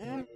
Mm.